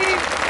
team.